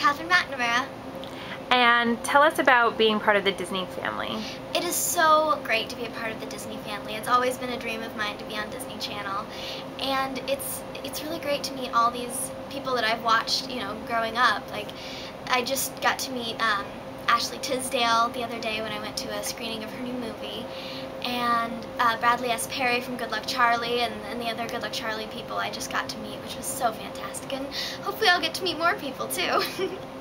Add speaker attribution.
Speaker 1: Katherine McNamara.
Speaker 2: And tell us about being part of the Disney family.
Speaker 1: It is so great to be a part of the Disney family. It's always been a dream of mine to be on Disney Channel. And it's it's really great to meet all these people that I've watched, you know, growing up. Like I just got to meet um, Ashley Tisdale the other day when I went to a screening of her new movie. And uh, Bradley S. Perry from Good Luck Charlie and, and the other Good Luck Charlie people I just got to meet, which was so fantastic. And hopefully I'll get to meet more people too.